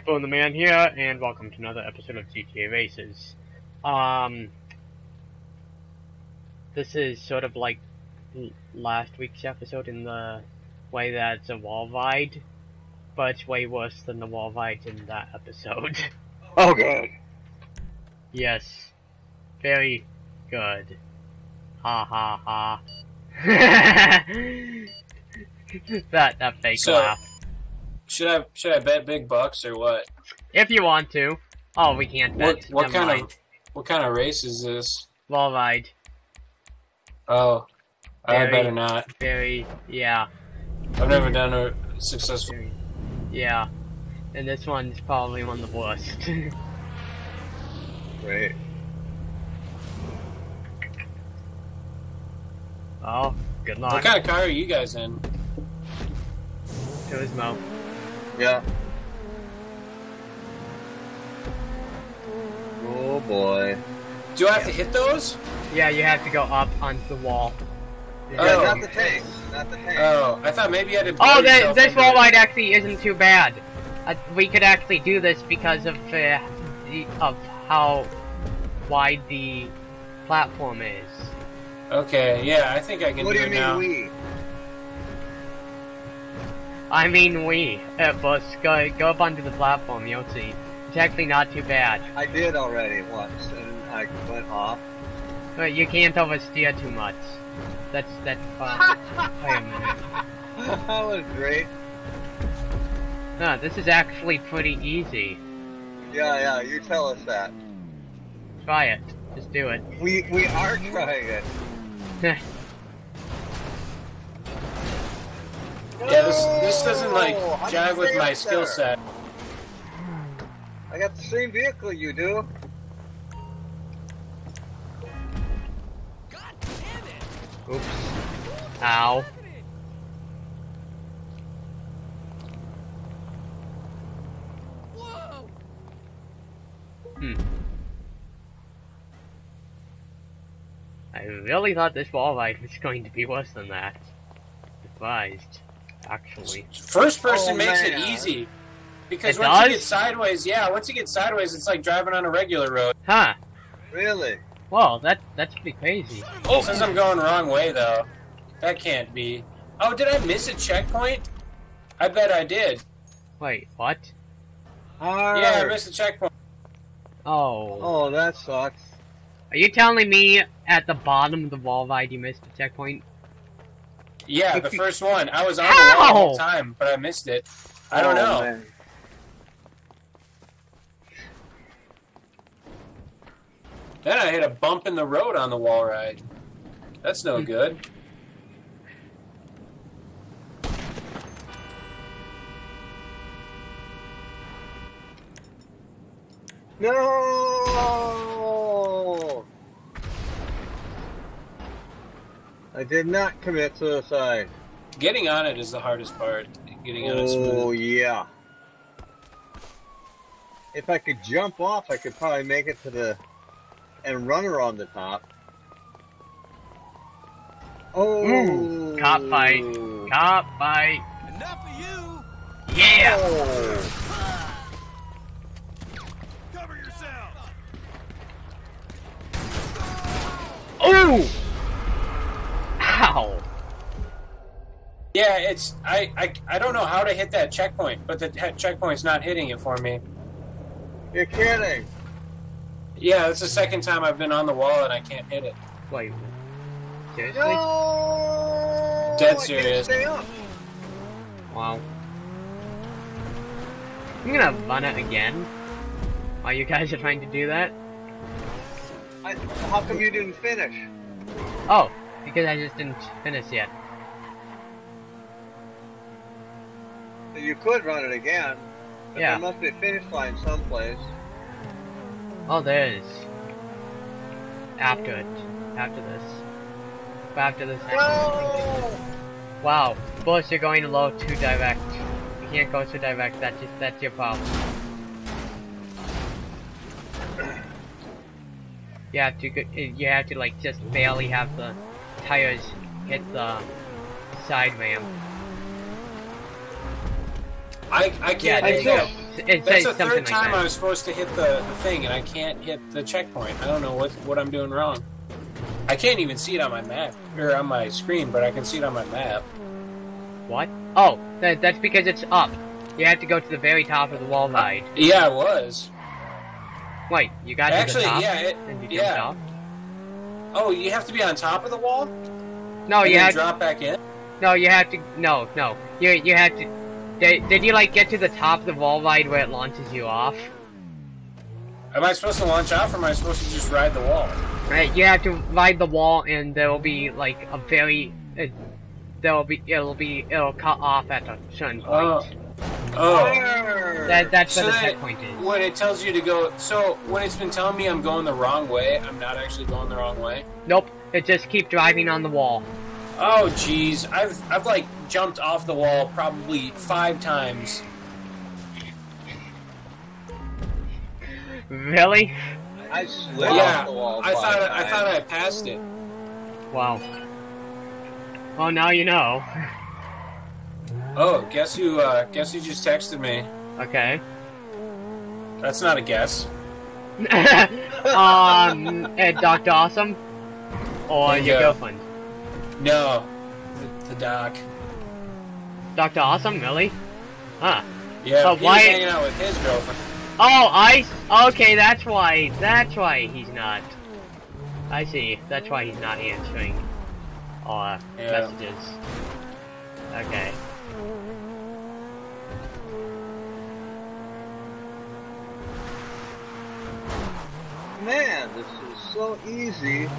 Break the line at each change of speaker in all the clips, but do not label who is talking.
Spoon the Man here, and welcome to another episode of GTA Races. Um, this is sort of like last week's episode in the way that it's a wall ride, but it's way worse than the wall ride in that episode.
Oh god.
yes, very good. Ha ha ha. that that fake
So-
laugh.
Should I should I bet big bucks or what?
If you want to. Oh, we can't bet.
What what kind
mind.
of what kind of race is this?
wall ride?
Oh, I better not.
Very, yeah,
I've never done a successful.
very, yeah. And this one's probably one of the worst.
Great.
oh, good luck.
What kind of car are you guys in?
Turismo.
Yeah. Oh boy.
Do I have to hit those?
Yeah, you have to go up onto the wall.
Yeah,
Oh.
not the tank. Not the tank.
Oh, I thought maybe I had to.
Oh,
blow
this wall
it.
ride actually isn't too bad. Uh, we could actually do this because of uh, the, of how wide the platform is.
Okay, yeah, I think I can
what
do,
do you
it
mean
now.
we?
I mean, we. Uh, bus, go go up onto the platform. You'll see. It's actually not too bad.
I did already once, and I went off.
But you can't oversteer too much. That's that's fine. Wait a minute.
that was great.
No, this is actually pretty easy.
Yeah, yeah. You tell us that.
Try it. Just do it.
We we are trying it.
Yeah, this this doesn't like
How do
jive with my skill set.
I got the same vehicle you do. God damn it!
Oops. Ow. Hmm. I really thought this wall ride was going to be worse than that. Surprised, actually.
First person
Oh,
makes
man.
it easy. Because
It
once you get sideways, yeah, once you get sideways, it's like driving on a regular road.
Huh.
Really?
Well, that that's pretty crazy.
Oh, since I'm going wrong way though. That can't be. Oh, did I miss a checkpoint? I bet I did.
Wait, what?
Hard.
Yeah, I missed a checkpoint.
Oh.
Oh, that sucks.
Are you telling me at the bottom of the wall ride you missed a checkpoint?
Yeah, the first one. I was on the wall the whole time, but I missed it. I don't
Oh,
know.
man.
Then I hit a bump in the road on the wall ride. That's no
Hmm.
good.
No! I did not commit suicide.
Getting on it is the hardest part. Getting on it
Oh yeah. If I could jump off, I could probably make it to the and run her on the top. Oh,
Ooh, cop oh. fight. Cop fight.
Enough of you!
Yeah!
Oh.
Cover yourself!
Ooh! Ow!
Yeah, it's I, I I don't know how to hit that checkpoint, but the he- checkpoint's not hitting it for me.
You're kidding.
Yeah, it's the second time I've been on the wall and I can't hit it.
Wait. Seriously?
No!
Dead
I can't
serious.
stay up.
Wow. I'm gonna run it again. While you guys are trying to do that.
I, how come you didn't finish?
Oh, because I just didn't finish yet.
You could run it again. But
Yeah.
There must be a finish line someplace.
Oh, there is. After it. After this. But after this.
No!
Wow. Bush, you're going low too direct. You can't go too direct. That's just, that's your problem. You have to. go- You have to like just barely have the tires hit the side ramp.
I I can't do
you go. it
That's the third
like
time
that.
I was supposed to hit the, the thing, and I can't hit the checkpoint. I don't know what what I'm doing wrong. I can't even see it on my map or on my screen, but I can see it on my map.
What? Oh, that, that's because it's up. You have to go to the very top of the wall ride.
Yeah, it was.
Wait, you got
Actually,
to the top
yeah, it,
and you
yeah.
off?
Oh, you have to be on top of the wall.
No,
and
you have
drop back in.
no, you have to no, no. You you have to. Did, did you like get to the top of the wall ride where it launches you off?
Am I supposed to launch off, or am I supposed to just ride the wall?
Right, you have to ride the wall, and there will be like a very. Uh, there will be it'll be it'll cut off at a certain point.
Oh. Oh.
That that's
So
where the
that-
checkpoint is.
When it tells you to go, so when it's been telling me I'm going the wrong way, I'm not actually going the wrong way.
Nope, it just keep driving on the wall.
Oh, jeez, I've I've like jumped off the wall probably five times.
Really?
I slid
yeah,
off the wall.
I
five
thought I thought I passed it.
Wow. Well, now you know.
Oh, guess who? Uh, guess who just texted me?
Okay.
That's not a guess.
um, Dr. Awesome? Or
Bingo.
your girlfriend?
No, the, the doc.
Dr. Awesome, really? Huh.
Yeah,
So
he
why-
hanging out with his girlfriend.
Oh, I. Okay, that's why. That's why he's not. I see. That's why he's not answering. Uh,
Yeah.
messages. Okay.
Man, this is so easy
All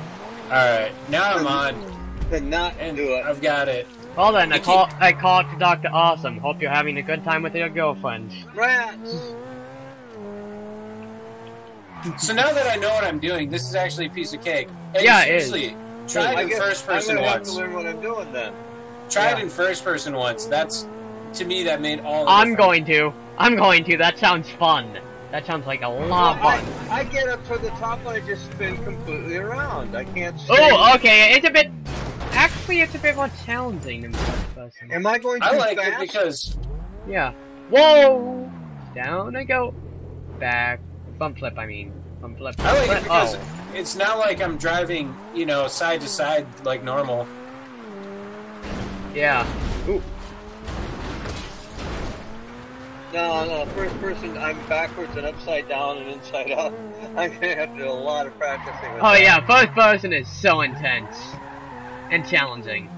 right, now I'm on,
to not
and
do it.
I've got it.
Well then, I
You
call. I called to Dr. Awesome. Hope you're having a good time with your girlfriend.
Rats!
So now that I know what I'm doing, this is actually a piece of cake. Hey,
Yeah, it is.
seriously, try
I
it in
guess
first
I'm
person
gonna have to learn what I'm doing then.
Try it in first person once. That's to me that made all. The
I'm
difference.
going to. I'm going to. That sounds fun. That sounds like a lot of fun.
I, I get up to the top and I just spin completely around. I can't stay.
Oh, okay. It's a bit. Actually, it's a bit more challenging in first person.
Am I going too
I like
fast?
it because
Yeah. Whoa! Down I go. Back. Bump flip, I mean. Bump flip.
I like
flip.
it because
Oh.
it's not like I'm driving, you know, side to side like normal.
Yeah. Ooh.
No, no, first person, I'm backwards and upside down and inside out. I'm gonna have to do a lot of practicing with
Oh
that.
yeah, first person is so intense. And challenging.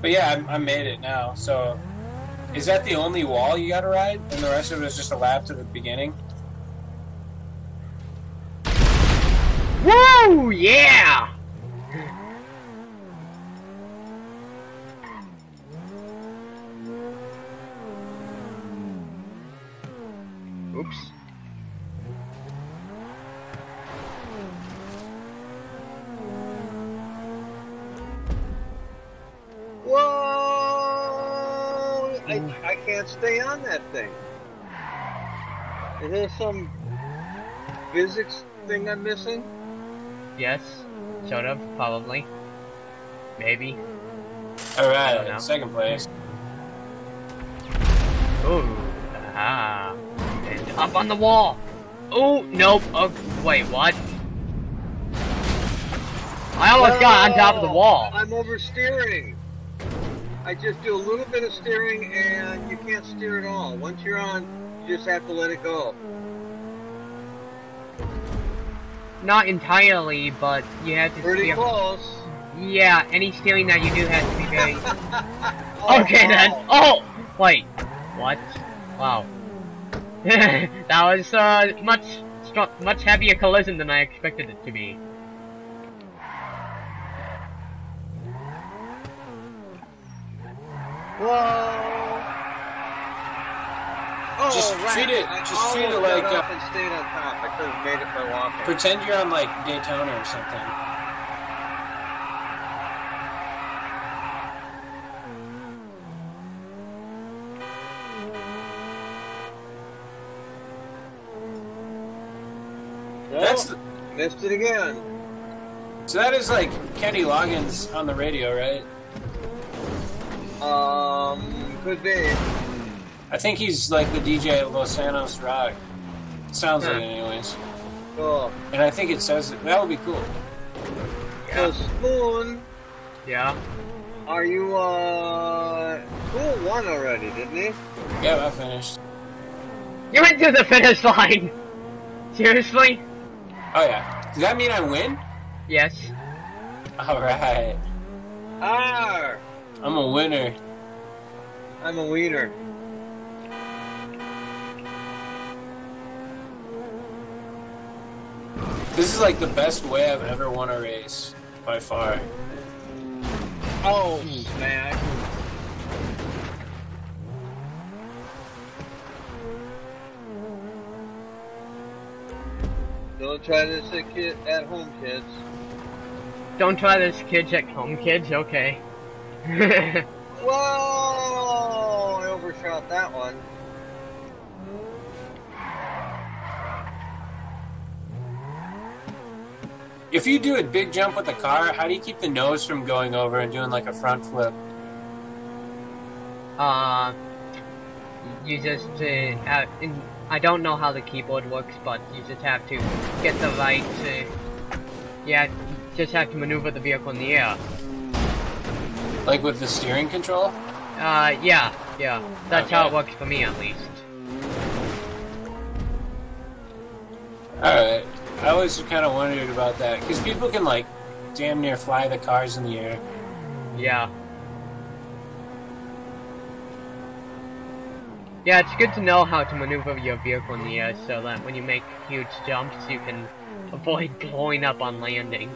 But yeah, I, I made it now. So, is that the only wall you got to ride, and the rest of it is just a lap to the beginning?
Woo! Yeah!
That thing. Is there some physics thing I'm missing?
Yes. Sort of, probably. Maybe.
All
I
right, second place.
Ooh. Ah. And up on the wall. Oh, nope. Oh, wait, what? I almost got on top of the wall.
I'm oversteering. I just do a little bit of steering and you can't steer at all. Once you're on, you just have to let it go.
Not entirely, but you have to
Pretty
steer.
close.
Yeah, any steering that you do has to be very.
Oh,
okay then. Oh, wait. What? Wow. that was uh much much heavier collision than I expected it to be.
Whoa. Oh,
Just
right.
treat it-
I
just treat it like,
up
uh,
and stayed on top. I could have made it by walking.
Pretend you're on like Daytona or something. That's the,
missed it again.
so that is like Kenny Loggins on the radio, right?
Um, Could be.
I think he's like the DJ at Los Santos Rock. Sounds like it, anyways.
Cool.
And I think it says it. That would be cool.
So Spoon,
Yeah.
are you uh Spoon won already, didn't he?
Yeah, I finished.
You went to the finish line! Seriously?
Oh yeah. Does that mean I win?
Yes.
All right.
Ah,
I'm a winner.
I'm a wiener.
This is like the best way I've ever won a race by far.
Oh, smack. Don't try this at, kid, at home, kids.
Don't try this kids at home, kids. Okay.
Whoa! I overshot that one.
If you do a big jump with the car, how do you keep the nose from going over and doing like a front flip?
uh, you just uh, have, in, I don't know how the keyboard works, but you just have to get the right. Uh, yeah, just have to maneuver the vehicle in the air.
Like with the steering control?
Uh, yeah, yeah. That's how it works for me, at least.
Alright. I always kind of wondered about that. Because people can like damn near fly the cars in the air.
Yeah. Yeah, it's good to know how to maneuver your vehicle in the air so that when you make huge jumps, you can avoid blowing up on landing.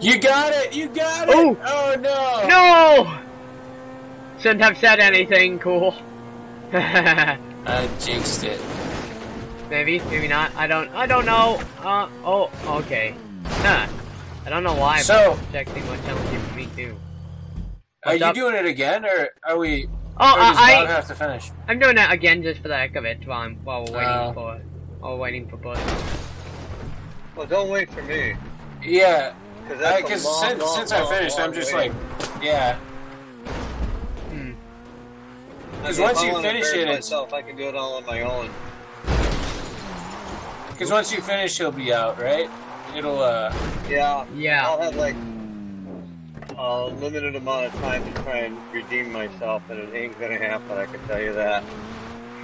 You got it! You got it!
Oh!
Oh no!
No! Shouldn't have said anything cool.
I jinxed it.
maybe, maybe not. I don't. I don't know. Uh. Oh. Okay. Huh. I don't know why.
So-
but it's actually more challenging for me too.
Are
What's
you
up?
doing it again, or are we?
Oh,
or does
I,
Bob
I
have to finish?
I'm doing it again just for the heck of it while I'm, while we're waiting
Oh.
for while we're waiting for Buzz.
Well, don't wait for me.
Yeah,
Because that's a
because
long,
since,
long,
since I finished,
long
I'm just
wait.
like, yeah.
Hmm.
I
'cause
mean,
once you finish it, it's-
myself, I can do it all on my own.
Because once you finish, he'll be out, right? It'll, uh,
Yeah.
Yeah.
I'll have like a limited amount of time to try and redeem myself, and it ain't gonna happen. I can tell you that.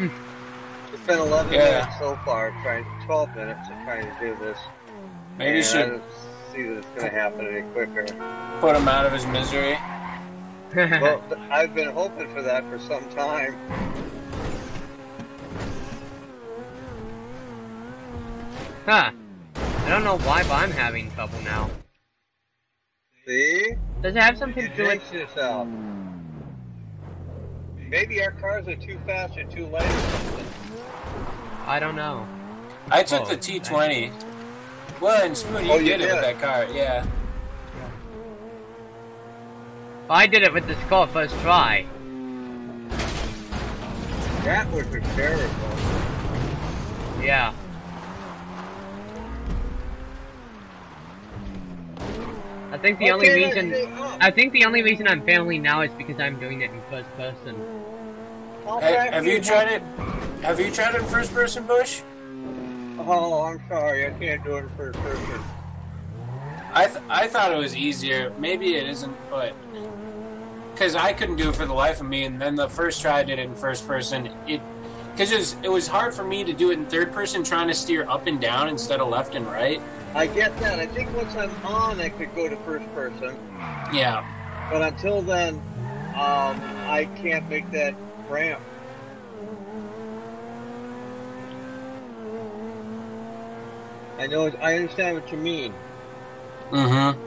it's been 11
Yeah.
minutes so far, trying 12 minutes of trying to do this.
maybe you
and I
should
don't see that it's gonna happen any quicker.
put him out of his misery.
well, I've been hoping for that for some time.
huh. I don't know why, but I'm having trouble now.
See?
Does it have something
You
to do with?
jinxed yourself. Maybe our cars are too fast or too light or something.
I don't know.
I took
Oh,
the T20. Well, and Spoon, you
Oh, you
did it with that car, yeah.
I did it with the skull first try.
That would be terrible.
Yeah. I think the only
Okay, let's
reason.
Oh.
I think the only reason I'm failing now is because I'm doing it in first person.
Hey, have you tried it? Have you tried it in first person, Bush?
Oh, I'm sorry. I can't do it in first person.
I th- I thought it was easier. Maybe it isn't, but because I couldn't do it for the life of me, and then the first try I did it in first person. It because it was, it was hard for me to do it in third person, trying to steer up and down instead of left and right.
I get that. I think once I'm on, I could go to first person.
Yeah,
But until then, um, I can't make that ramp. I know. I understand what you mean.
mm-hmm.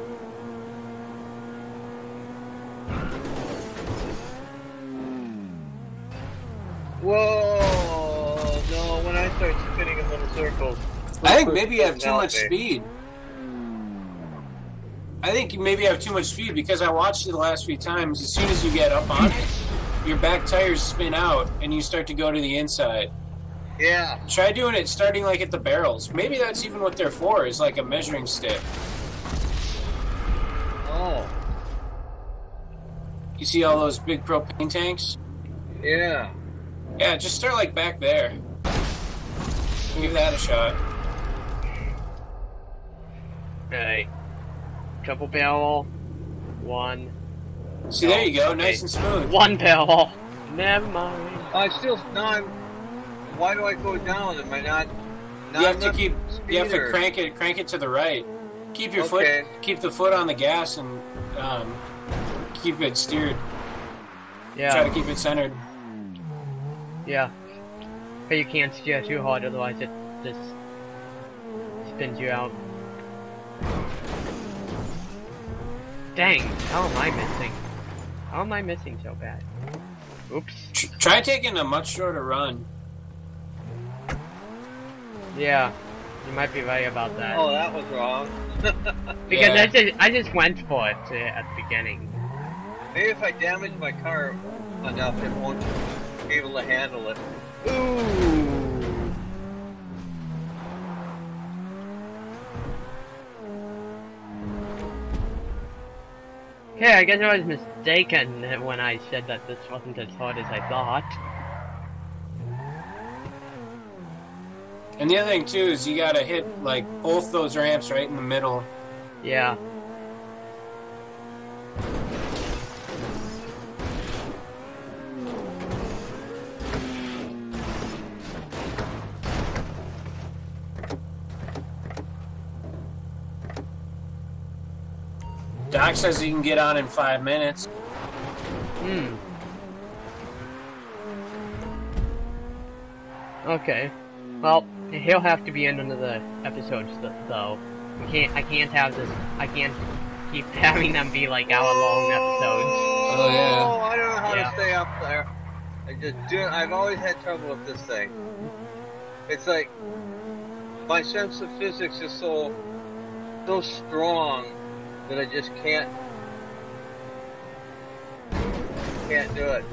Whoa! No, when I start spinning in little circles.
I think maybe you have too much speed. I think you maybe have too much speed because I watched it the last few times. As soon as you get up on it, your back tires spin out and you start to go to the inside.
Yeah.
Try doing it starting like at the barrels. Maybe that's even what they're for, is like a measuring stick.
Oh.
You see all those big propane tanks?
Yeah.
Yeah, just start like back there. Give that a shot.
Okay. Couple barrel. One.
See, there you go,
Okay.
nice and smooth.
One barrel. Never mind.
I still no. I'm, why do I go down? Am I not? not
You have to
enough
keep. You have to
or-
crank it, crank it to the right. Keep your
Okay.
foot, keep the foot on the gas, and um, keep it steered.
Yeah.
Try to keep it centered.
Yeah. But you can't steer too hard, otherwise it just spins you out. Dang, how am I missing? How am I missing so bad? Oops.
Try taking a much shorter run.
Yeah, you might be right about that.
Oh, that was wrong.
because
yeah.
I just I just went for it uh, at the beginning.
Maybe if I damage my car enough, it won't be able to handle it.
Ooh. Okay, I guess I was mistaken when I said that this wasn't as hard as I thought.
And the other thing too is you gotta hit like both those ramps right in the middle.
Yeah.
Doc says he can get on in five minutes.
Hmm. Okay. Well, he'll have to be in another episode though. We can't. I can't have this. I can't keep having them be like hour-long episodes.
Oh, yeah.
Oh, I don't know how
Yeah.
to stay up there. I just do. I've always had trouble with this thing. It's like my sense of physics is so so strong that I just can't can't do it.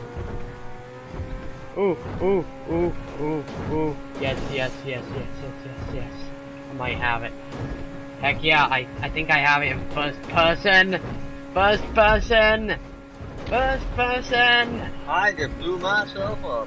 Ooh, ooh, ooh, ooh, ooh. Yes, yes, yes, yes, yes, yes, yes. I might have it. Heck yeah, I, I think I have it in first person. First person. First person.
I just blew myself up.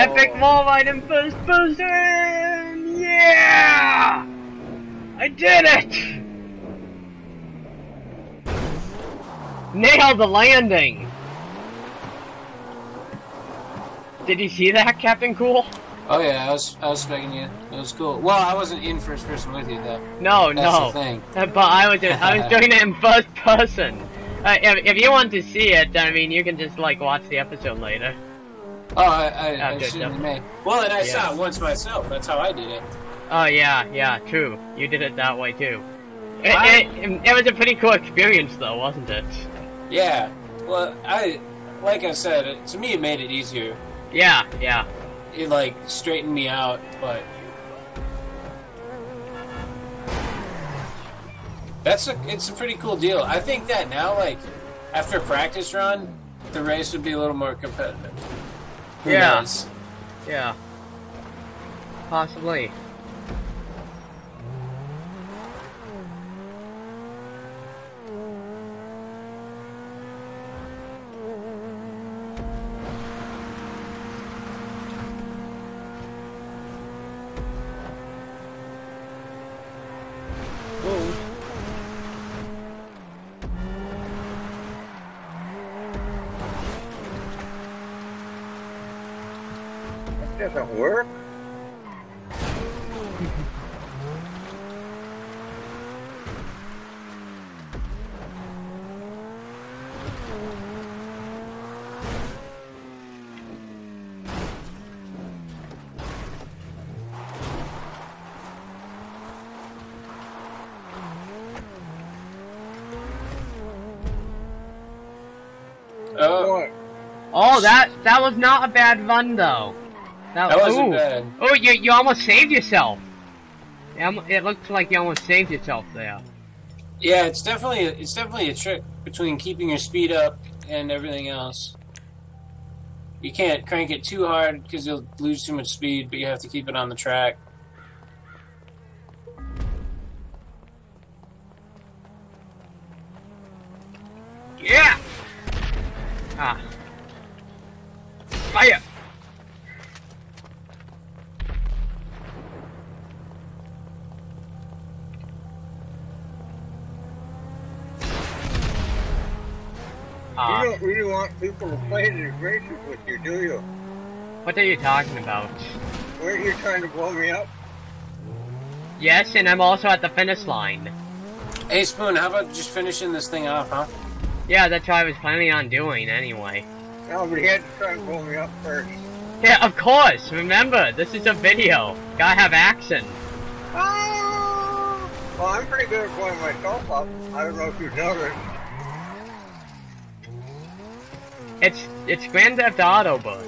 Epic Marmite in first person. Yeah! I did it! Nailed the landing! Did you see that, Captain Cool?
Oh yeah, I was I was expecting you. It was cool. Well, I wasn't in first person with you though.
No,
That's
no.
the thing.
But I was I was doing it in first person. Uh, if, if you want to see it, I mean, you can just like watch the episode later.
Oh, I, I, I certainly
Jeff-
may. Well, and I
Yeah.
saw it once myself. That's how I did it.
Oh yeah, yeah, true. You did it that way too. It,
I-
it, it was a pretty cool experience, though, wasn't it?
Yeah. Well, I like I said, it, to me it made it easier.
Yeah, yeah.
It like straightened me out, but that's a it's a pretty cool deal. I think that now, like after a practice run, the race would be a little more competitive. Who
Yeah.
knows?
Yeah. Possibly.
Oh,
that that was not a bad run though.
that wasn't
ooh.
bad.
Oh, you you almost saved yourself. It looks like you almost saved yourself there.
Yeah, it's definitely it's definitely a trick between keeping your speed up and everything else. You can't crank it too hard because you'll lose too much speed, but you have to keep it on the track.
Yeah! Ah.
Want people to play these races with you, do you?
what are you talking about?
Weren't you trying to blow me up?
Yes, and I'm also at the finish line.
Hey, Spoon, how about just finishing this thing off, huh?
Yeah, that's what I was planning on doing anyway.
No, but he had to try and blow me up first.
Yeah, of course! Remember, this is a video. Gotta have action.
Ah! Well, I'm pretty good at blowing myself up. I don't know if you've noticed.
It's it's Grand Theft Auto Bus.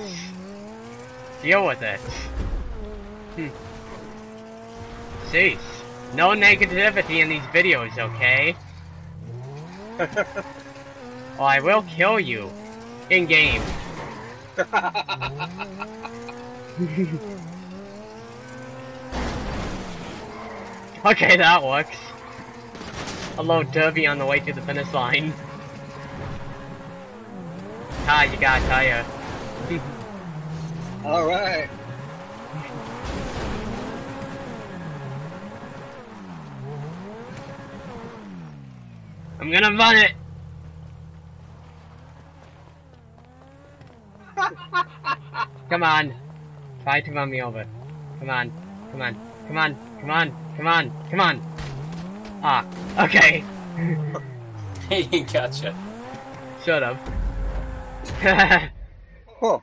Deal with it. Hmm. Jeez. No negativity in these videos, okay? Or I will kill you. In game. okay, that works. A low derby on the way to the finish line. Ah, you got a tire.
All right.
I'm gonna run it. Come on. Try to run me over. Come on. Come on. Come on. Come on. Come on. Come on. Ah. Okay.
He gotcha.
Shut up. Oh.
Huh.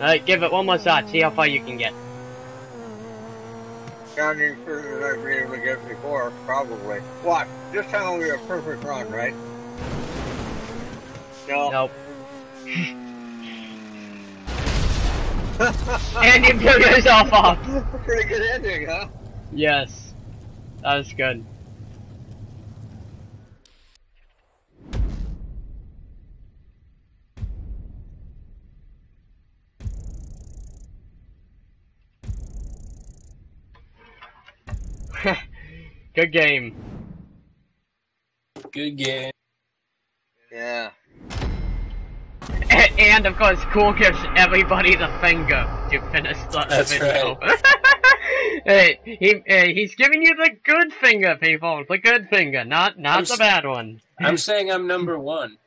Alright, give it one more shot. See how far you can get.
Not any further than I've been able to get before, probably. What? This time will be a perfect run, right? No.
Nope. and you blew yourself off.
Pretty good ending, huh?
Yes. That was good. Good game.
Good game.
Yeah.
And of course, Cool gives everybody the finger to finish the
That's
video. hey, he uh, he's giving you the good finger, people. The good finger, not not
I'm
the bad one.
I'm saying I'm number one.